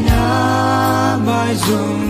na mais um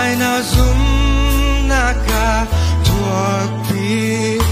ai na zum na ka thuộc vì